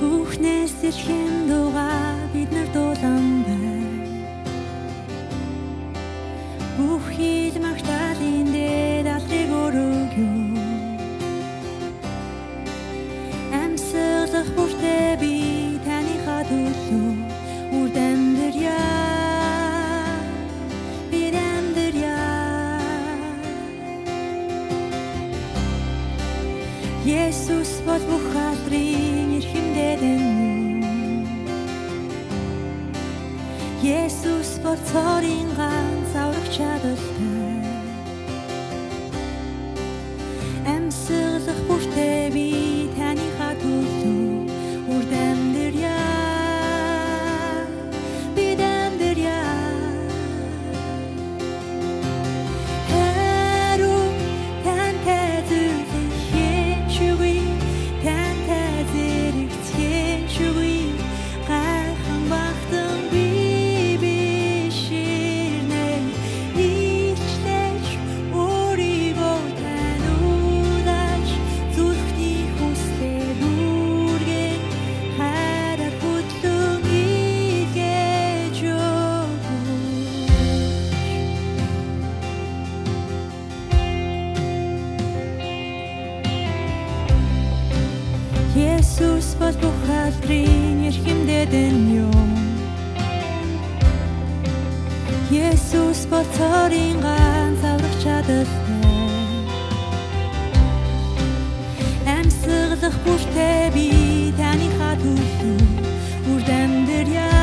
Бүхнээс эрхэм дугаа бид нар дулаан бай. Есүс бол цорын ганц аврах чадaltaй. Sabrın yerhimde dönüyor Yesus bocorın gan savrık çadıstı Em sığdıq burte bir tani hatuşu Urdemdir ya